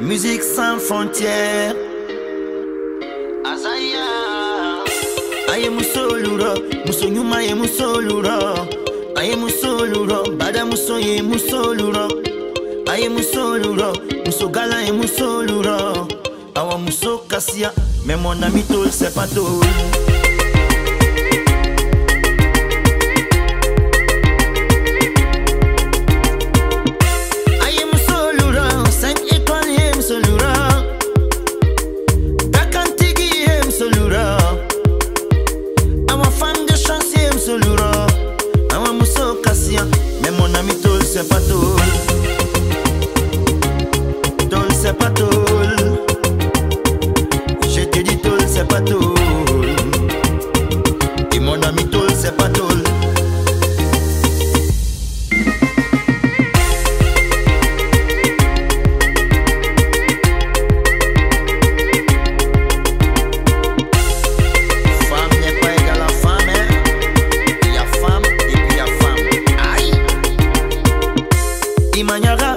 Musique sans frontières. Azaya. Aye musoluro, musonyuma ye musoluro. Aye musoluro, bada muso ye musoluro. Aye musoluro, musogala ye musoluro. Awa muso kasia, mais mon ami tol c'est pas tol. c'est pas tout. Tout c'est pas tout. Je te dis tout c'est pas tout. Et mon ami tout c'est pas tout. y mañana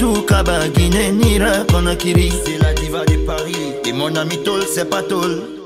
Tuka Guinée, Nira, Conakry. C'est la diva de Paris. Et mon ami Tol, c'est pas Tol.